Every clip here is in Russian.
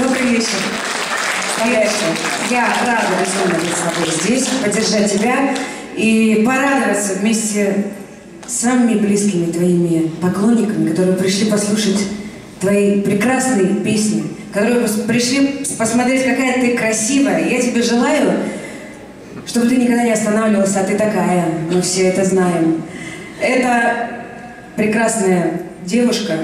Добрый вечер. Конечно, я рада безумно быть с тобой здесь, поддержать тебя и порадоваться вместе с самыми близкими твоими поклонниками, которые пришли послушать твои прекрасные песни, которые пришли посмотреть, какая ты красивая. Я тебе желаю, чтобы ты никогда не останавливалась, а ты такая, мы все это знаем. Это прекрасная девушка,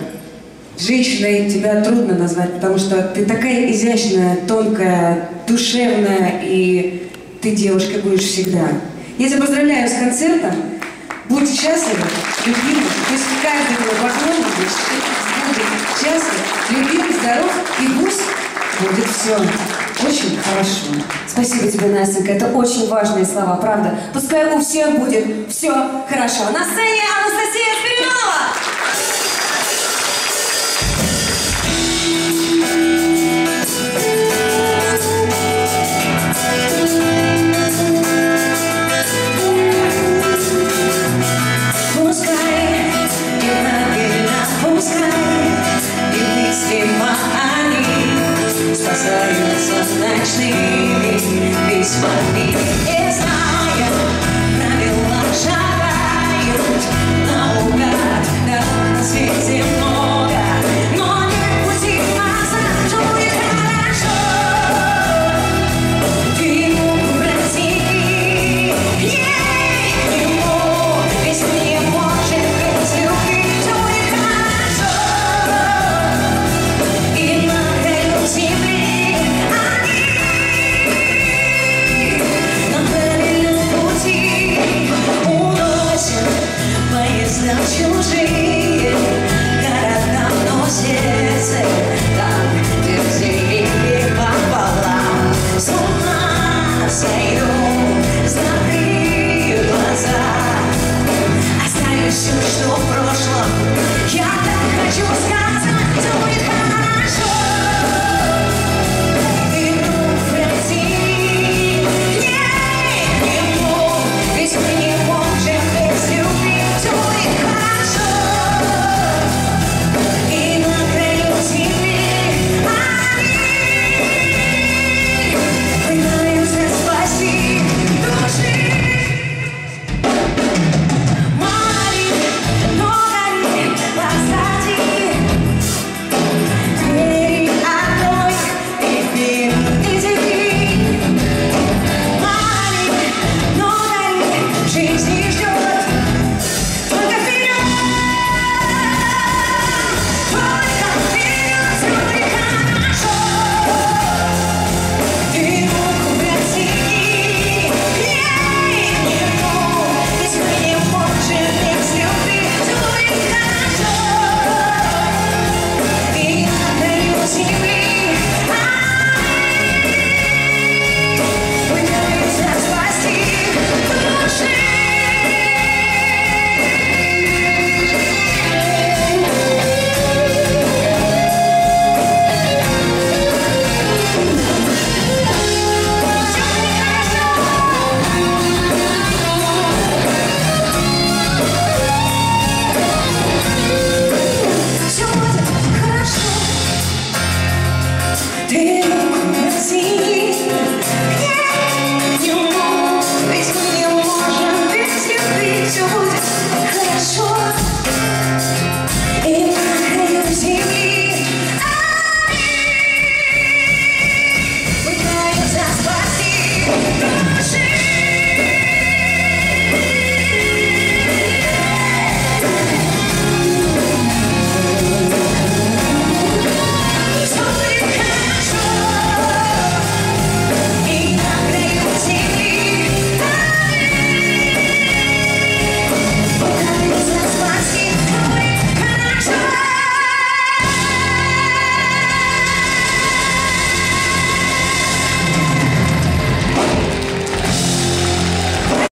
Женщиной тебя трудно назвать, потому что ты такая изящная, тонкая, душевная, и ты девушкой будешь всегда. Я тебя поздравляю с концертом. Будь счастлива, любимый. Пусть каждый твой поклонник будет счастлив, любим, здоров, и пусть будет все очень хорошо. Спасибо тебе, Настенька. Это очень важные слова, правда. Пускай у всех будет все хорошо. На сцене Анастасия actually, it's funny. It's not.